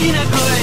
looking a good